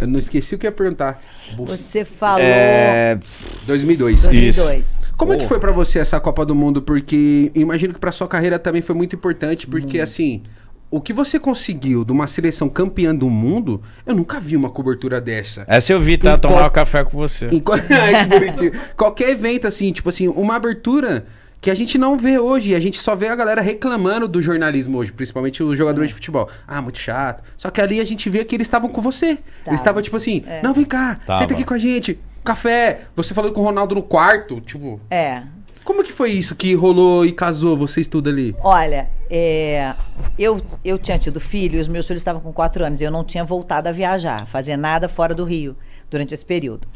Eu não esqueci o que ia perguntar. Você falou É, 2002. 2002. Como é que foi pra você essa Copa do Mundo? Porque imagino que pra sua carreira também foi muito importante, porque assim, o que você conseguiu de uma seleção campeã do mundo, eu nunca vi uma cobertura dessa. essa eu vi, tá? Em Tomar qual- um café com você. Em Ai, que bonitinho. Qualquer evento, assim, tipo assim, uma abertura que a gente não vê hoje. A gente só vê a galera reclamando do jornalismo hoje, principalmente os jogadores de futebol. Ah, muito chato. Só que ali a gente via que eles estavam com você. Eles estavam, tipo assim, não, vem cá, Tava. senta aqui com a gente. Café. Você falou com o Ronaldo no quarto, tipo... É. Como que foi isso que rolou e casou vocês tudo ali? Olha, é, eu, eu tinha tido filho e os meus filhos estavam com quatro anos e eu não tinha voltado a viajar, fazer nada fora do Rio durante esse período.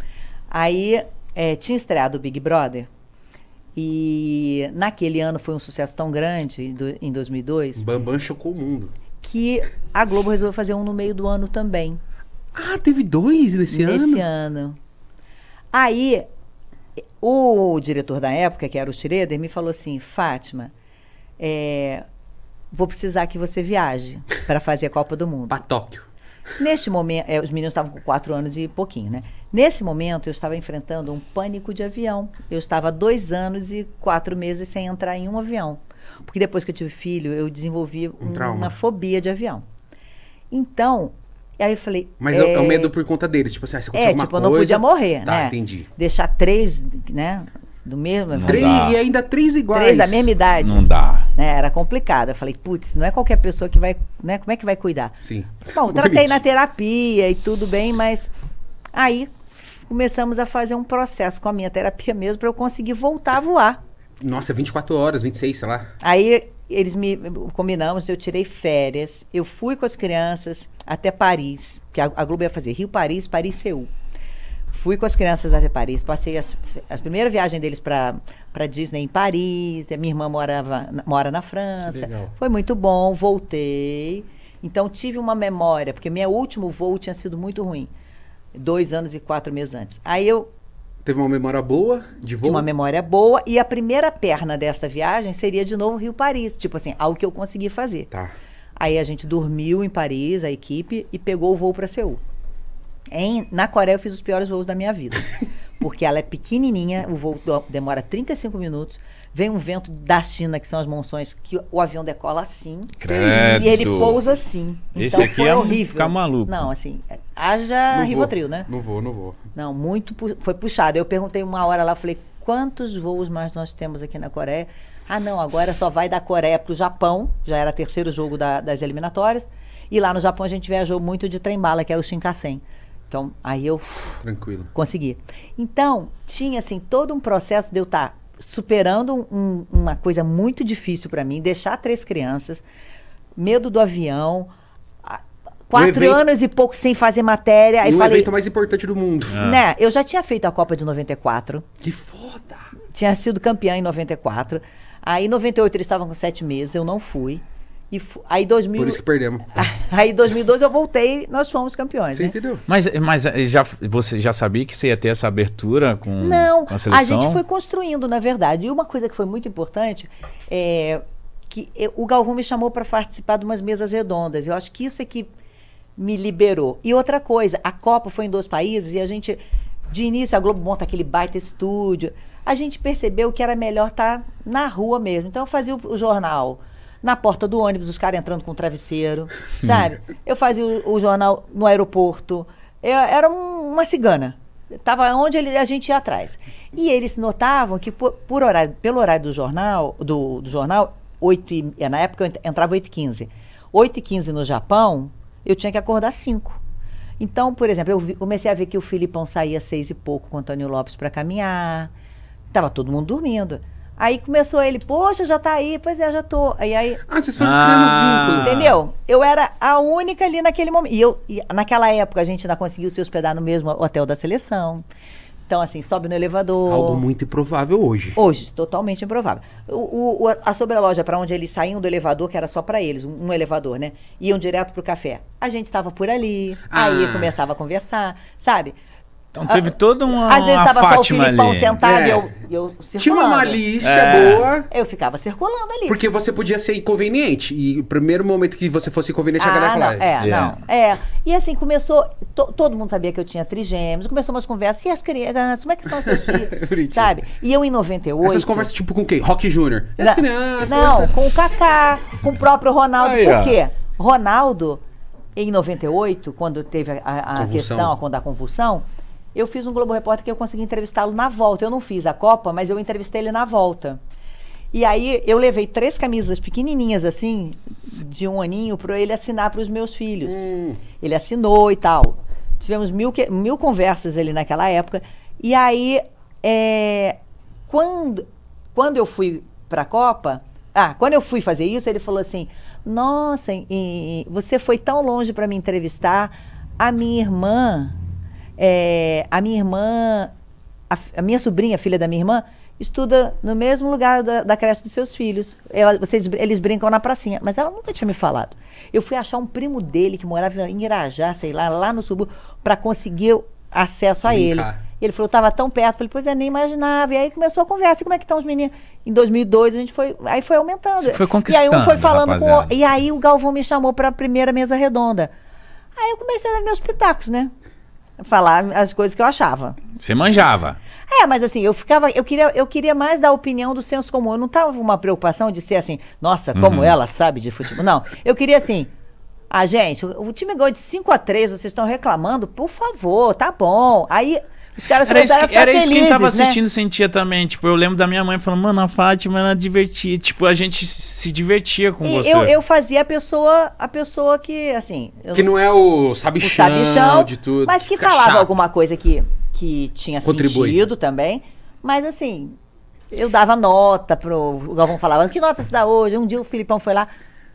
Aí é, tinha estreado o Big Brother e naquele ano foi um sucesso tão grande, em do- em 2002, Bambam chocou o mundo. que a Globo resolveu fazer um no meio do ano também. Ah, teve dois nesse, nesse ano? ano. Aí, o diretor da época, que era o Schroeder, me falou assim: Fátima, é, vou precisar que você viaje para fazer a Copa do Mundo. Pra Tóquio. Neste momento, é, os meninos estavam com quatro anos e pouquinho, né? Nesse momento, eu estava enfrentando um pânico de avião. Eu estava há dois anos e quatro meses sem entrar em um avião. Porque depois que eu tive filho, eu desenvolvi um- trauma. uma fobia de avião. Então, aí eu falei. Mas é, é o medo por conta deles. Tipo assim, ah, se acontecer É, alguma tipo, eu não coisa- podia morrer, tá, né? entendi. Deixar três, né? Do mesmo. Não Três, dá. e ainda três iguais. Três da mesma idade. Não dá. Né? Era complicado. Eu falei, putz, não é qualquer pessoa que vai. Né? Como é que vai cuidar? Sim. Bom, tratei na terapia e tudo bem, mas aí começamos a fazer um processo com a minha terapia mesmo para eu conseguir voltar a voar. Nossa, 24 horas, 26, sei lá. Aí eles me combinamos, eu tirei férias, eu fui com as crianças até Paris, que a, a Globo ia fazer Rio Paris, Paris Seul. Fui com as crianças até Paris, passei as, a primeira viagem deles para para Disney em Paris, minha irmã morava, mora na França. Foi muito bom, voltei. Então tive uma memória, porque meu último voo tinha sido muito ruim. Dois anos e quatro meses antes. Aí eu Teve uma memória boa de voo. uma memória boa e a primeira perna desta viagem seria de novo Rio-Paris. Tipo assim, algo que eu consegui fazer. Tá. Aí a gente dormiu em Paris, a equipe, e pegou o voo para Seul. Em, na Coreia eu fiz os piores voos da minha vida. Porque ela é pequenininha, o voo do- demora 35 minutos. Vem um vento da China, que são as monções, que o avião decola assim. Credo. E ele pousa assim. Esse então aqui foi é horrível. ficar maluco. Não, assim, haja Não Rivotril, né? Não vou, não vou. Não, muito pu- foi puxado. Eu perguntei uma hora lá, falei, quantos voos mais nós temos aqui na Coreia? Ah, não, agora só vai da Coreia para o Japão, já era terceiro jogo da- das eliminatórias. E lá no Japão a gente viajou muito de trem-bala, que era o Shinkansen. Então, aí eu Tranquilo. consegui. Então, tinha assim todo um processo de eu estar superando um- uma coisa muito difícil para mim, deixar três crianças, medo do avião, quatro evento- anos e pouco sem fazer matéria. Aí e o falei, evento mais importante do mundo. né? Eu já tinha feito a Copa de 94, Que foda! tinha sido campeã em 94. Aí em 98 eles estavam com sete meses, eu não fui. E aí 2000, Por isso que perdemos. aí 2012 eu voltei, nós fomos campeões, Você né? entendeu? Mas, mas eh, já, você já sabia que você ia ter essa abertura com, Não, com a a seleção? gente foi construindo, na verdade. E uma coisa que foi muito importante é que eu- o Galvão me chamou para participar de umas mesas redondas. Eu acho que isso é que me liberou. E outra coisa, a Copa foi em dois países e a gente, de início, a Globo monta aquele baita estúdio. A gente percebeu que era melhor estar na rua mesmo. Então eu fazia o, o jornal na porta do ônibus, os caras entrando com travesseiro, sabe? Eu fazia o, o jornal no aeroporto. Eu era um- uma cigana. Tava onde ele, a gente ia atrás. E eles notavam que por, por horário, pelo horário do jornal, do, do jornal, 8 e, é, na época eu ent- entrava 8 e 15. 8 e 15 no Japão, eu tinha que acordar 5. Então, por exemplo, eu vi- comecei a ver que o Filipão saía seis e pouco com o Antônio Lopes para caminhar. Tava todo mundo dormindo. Aí começou ele, poxa, já tá aí, pois é, já tô. Aí, aí Ah, vocês foram Ah. criando vínculo. Entendeu? Eu era a única ali naquele momento. E, eu, e naquela época a gente ainda conseguiu se hospedar no mesmo hotel da seleção. Então, assim, sobe no elevador. Algo muito improvável hoje. Hoje, totalmente improvável. O, o- a sobreloja para onde eles saíam do elevador, que era só para eles, um, um elevador, né? Iam direto pro café. A gente estava por ali, aí Ah. começava a conversar, sabe? Então teve toda uma. Às vezes estava só o Filipão ali. sentado É. e eu, eu circulando. Tinha uma malícia É. boa. Eu ficava circulando ali. Porque você podia ser inconveniente. E o primeiro momento que você fosse inconveniente, a galera Ah, ia não, é, É. não, é. E assim, começou, to- todo mundo sabia que eu tinha trigêmeos, começou umas conversas, e as crianças, como é que são seus filhos, sabe? E eu em 98... Essas conversas tipo com quem? Rock Júnior. E As Não, crianças. Não, com o Kaká, com o próprio Ronaldo. Aí, Por ó. quê? Ronaldo, em 98, quando teve a, a- questão, a, quando a convulsão, eu fiz um Globo Repórter que eu consegui entrevistá-lo na volta. Eu não fiz a Copa, mas eu entrevistei ele na volta. E aí eu levei três camisas pequenininhas assim, de um aninho, para ele assinar para os meus filhos. Ele assinou e tal. Tivemos mil, que- mil conversas ali naquela época. E aí, é, quando, quando eu fui para a Copa, ah, quando eu fui fazer isso, ele falou assim: Nossa, e- e você foi tão longe para me entrevistar. A minha irmã, é, a minha irmã, a, a minha sobrinha, filha da minha irmã, estuda no mesmo lugar da, da creche dos seus filhos. Ela- vocês, eles brincam na pracinha, mas ela nunca tinha me falado. Eu fui achar um primo dele que morava em Irajá, sei lá, lá no subúrbio, para conseguir acesso a ele. Brincar. Ele falou, estava tão perto. Falei, pois é, nem imaginava. E aí começou a conversa. E como é que estão os meninos? Em 2002, a gente foi. Aí foi aumentando. Você foi E aí um foi conquistando, falando com o rapaziada. E aí o Galvão me chamou para a primeira mesa redonda. Aí eu comecei a dar meus pitacos, né? Falar as coisas que eu achava. Você manjava. É, mas assim, eu ficava, eu queria, eu queria mais da opinião do senso comum. Eu não tava com uma preocupação de ser assim, nossa, como ela sabe de futebol. Não, eu queria assim, ah, gente, o, o time ganhou de 5 a 3 vocês estão reclamando, por favor, tá bom. Aí os caras Era isso, que, ficar era isso felizes, quem tava né? assistindo sentia também. Tipo, eu lembro da minha mãe falando, mano, a Fátima ela divertia. Tipo, a gente se divertia com E você. eu, eu fazia a pessoa, a pessoa que, assim, eu Que não é o o sabichão, sabichão, de tudo. mas que falava chato. alguma coisa que, que tinha Contribui. sentido também. Mas assim, eu dava nota pro. O Galvão falava, que nota se dá hoje? Um dia o Filipão foi lá,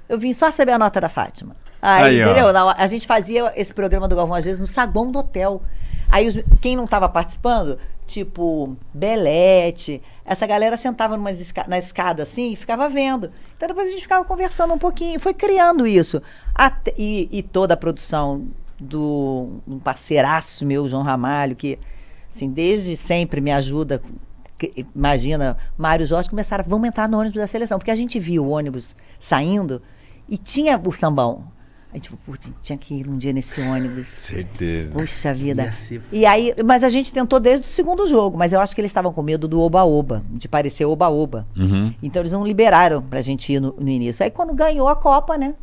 eu vim só saber a nota da Fátima. Aí, Aí, ó. entendeu? Na- A gente fazia esse programa do Galvão, às vezes, no saguão do hotel. Aí os- quem não estava participando, tipo Belete, essa galera sentava numas esca na escada assim e ficava vendo. Então depois a gente ficava conversando um pouquinho, foi criando isso. Até- e, e toda a produção do um parceiraço meu, João Ramalho, que assim, desde sempre me ajuda. Imagina, Mário Jorge começaram, vamos entrar no ônibus da seleção, porque a gente viu o ônibus saindo e tinha o sambão. Aí, tipo, putz, tinha que ir um dia nesse ônibus. Certeza. Puxa vida. Ser- E aí, mas a gente tentou desde o segundo jogo, mas eu acho que eles estavam com medo do oba-oba, de parecer oba-oba. Uhum. Então eles não liberaram pra gente ir no, no início. Aí quando ganhou a Copa, né?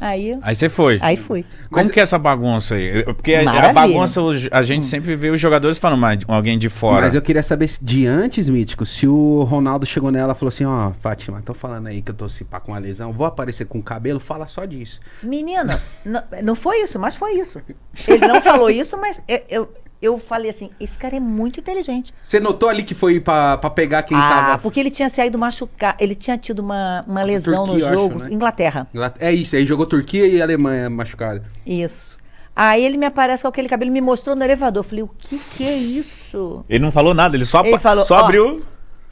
Aí, Aí você foi. aí fui. Como Mas- que é essa bagunça aí? Porque a- a Maravilha. bagunça, os- a gente sempre vê os jogadores falando, mas alguém de fora. Mas eu queria saber de antes, Mítico, se o Ronaldo chegou nela e falou assim, ó, Fátima, tô falando aí que eu tô se pá com uma lesão, vou aparecer com cabelo, fala só disso. Menina, não, não foi isso, mas foi isso. Ele não falou isso, mas eu, eu, eu falei assim: esse cara é muito inteligente. Você notou ali que foi pra, pra pegar quem ah, tava... porque ele tinha saído machucar, ele tinha tido uma, uma lesão Turquia, no acho, jogo, né? Inglaterra. É isso, aí jogou Turquia e Alemanha machucado. Isso. Aí ele me aparece com aquele cabelo, me mostrou no elevador. Eu falei, o que que é isso? Ele não falou nada, ele só, Ele falou, só ó, abriu.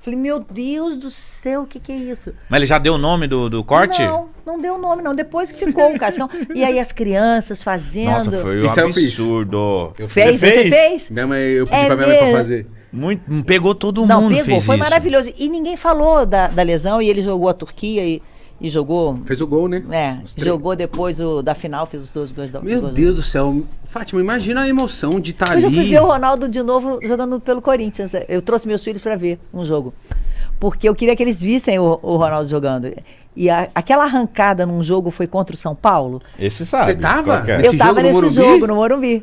Falei, meu Deus do céu, o que que é isso? Mas ele já deu o nome do, do corte? Não, não deu nome, não. Depois que ficou o cascão. E aí as crianças fazendo. Nossa, foi um Isso eu fiz. absurdo. Eu Fez, Você você fez? fez? Minha mãe, eu pedi É pra minha mãe pra fazer. Muito, pegou todo Não, mundo pegou, fez foi isso. maravilhoso. E ninguém falou da, da lesão e ele jogou a Turquia e, e jogou. Fez o gol, né? É, jogou depois o, da final, fez os dois gols da Meu gols- Deus do céu. Fátima, imagina a emoção de estar Mas eu fui ali. ver o Ronaldo de novo jogando pelo Corinthians. Eu trouxe meus filhos para ver um jogo. Porque eu queria que eles vissem o, o Ronaldo jogando. E a- aquela arrancada num jogo foi contra o São Paulo. Esse sabe. Você tava? é. Nesse eu tava nesse Morumbi? jogo, no Morumbi.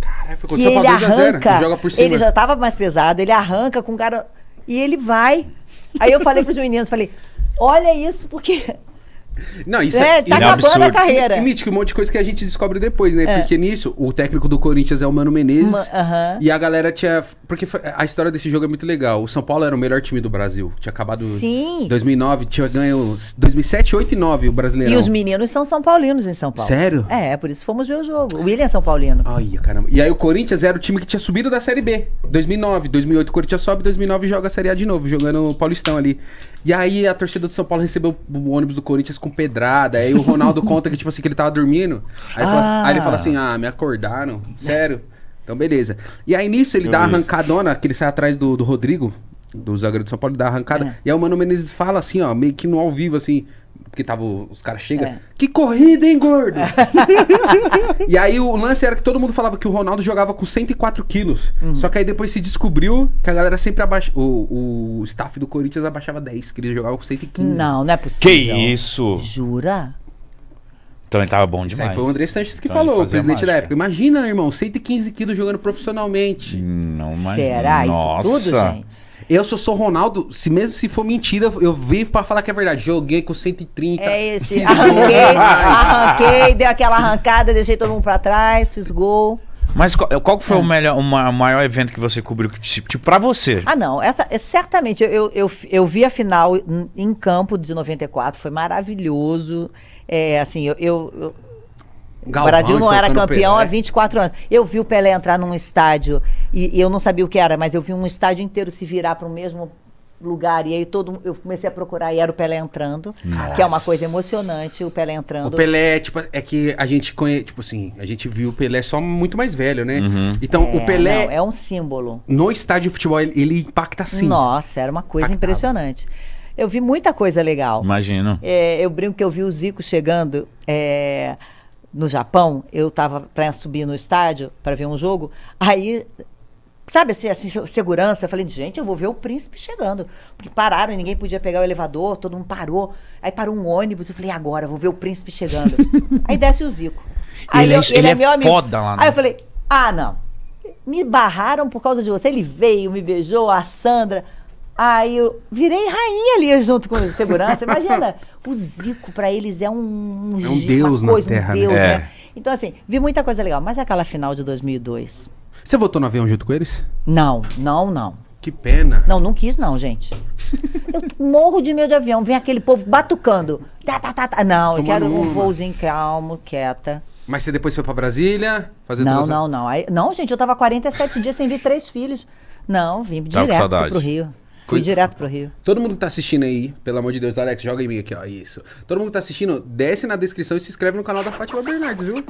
Caralho, foi Que contra o São ele Paulo 2x0. arranca. Joga por cima. Ele já tava mais pesado, ele arranca com o cara. E ele vai. Aí eu falei pros meninos, falei, olha isso, porque. Não, isso É, é, tá é acabando absurdo. a carreira. E, mítico, um monte de coisa que a gente descobre depois, né? É. Porque nisso, o técnico do Corinthians é o Mano Menezes. Ma- aham. E a galera tinha. Porque a história desse jogo é muito legal. O São Paulo era o melhor time do Brasil. Tinha acabado. Sim. 2009, tinha ganho. 2007, 8 e 9 o brasileiro. E os meninos são São Paulinos em São Paulo. Sério? É, por isso fomos ver o jogo. O William é São Paulino. Ai, caramba. E aí o Corinthians era o time que tinha subido da Série B. 2009, 2008 o Corinthians sobe, 2009 joga a Série A de novo, jogando o Paulistão ali. E aí a torcida do São Paulo recebeu o ônibus do Corinthians com pedrada. Aí o Ronaldo conta que, tipo assim, que ele tava dormindo. Aí, ele fala- Ah. aí ele fala assim, ah, me acordaram. Sério. Então, beleza. E aí, nisso, ele Eu dá a arrancadona, que ele sai atrás do, do Rodrigo, do zagueiro de São Paulo, ele dá a arrancada. É. E aí o Mano Menezes fala assim, ó, meio que no ao vivo, assim, porque tava, os caras chegam, É. que corrida, hein, gordo? e aí o lance era que todo mundo falava que o Ronaldo jogava com 104 quilos. Uhum. Só que aí depois se descobriu que a galera sempre abaixa... O, o staff do Corinthians abaixava 10, que ele jogava com 115. Não, não é Que possível. isso? Jura? Então ele tava bom Isso demais. aí foi o André Sanches que Então falou, o presidente da época. Imagina, irmão, 115 quilos jogando profissionalmente. Não imagino. Será Nossa. isso tudo, gente? Eu sou sou Ronaldo, se mesmo se for mentira, eu vivo pra falar que é verdade. Joguei com 130. É esse. Arranquei, arranquei, dei aquela arrancada, deixei todo mundo pra trás, fiz gol. Mas qual, qual foi É. o, melhor, o ma- o maior evento que você cobriu? Tipo, tipo, pra você. Ah, não. Essa, é, certamente, eu, eu, eu, eu vi a final em- em campo de 94, foi maravilhoso. É, assim, eu. eu- eu- o Galvão Brasil não era o campeão Pelé. há 24 anos. Eu vi o Pelé entrar num estádio e, e eu não sabia o que era, mas eu vi um estádio inteiro se virar para o mesmo lugar. E aí todo eu comecei a procurar e era o Pelé entrando, que é uma coisa emocionante, o Pelé O entrando. Pelé, tipo, é que a gente conhece, tipo assim, a gente viu o Pelé só muito mais velho, né? Uhum. Então, É, o Pelé, não, é um símbolo. no estádio de futebol, ele, ele impacta sim. Nossa, era uma coisa Impactava. impressionante. Eu vi muita coisa legal. Imagino. É, eu brinco que eu vi o Zico chegando é, no Japão. Eu estava para subir no estádio para ver um jogo. Aí, sabe assim, assim, se- segurança. Eu falei, gente, eu vou ver o príncipe chegando. Porque pararam, ninguém podia pegar o elevador, todo mundo parou. Aí parou um ônibus. Eu falei, agora, eu vou ver o príncipe chegando. Aí desce o Zico. Aí Ele é- eu- ele é foda lá, né? Aí eu falei, ah, não. Me barraram por causa de você. Ele veio, me beijou, a Sandra. Aí eu virei rainha ali junto com o segurança. Imagina, o Zico pra eles é um, um, É um deus uma na coisa, Terra, um né? deus, É. né? Então assim, vi muita coisa legal, mas aquela final de 2002, Você votou no avião junto com eles? não, não, não. Que pena. Não, não quis não, gente. Eu morro de medo de avião, vem aquele povo batucando. Tá, tá, tá, tá. Não, eu quero um voozinho calmo, quieta. Mas você depois foi pra Brasília fazer Não, não, não. Aí, não, gente, eu tava 47 dias sem ver três filhos. Não, vim Tava direto pro Rio. Fui direto pro Rio. Todo mundo que tá assistindo aí, pelo amor de Deus, Alex, joga em mim aqui, ó. Isso. Todo mundo que tá assistindo, desce na descrição e se inscreve no canal da Fátima Bernardes, viu?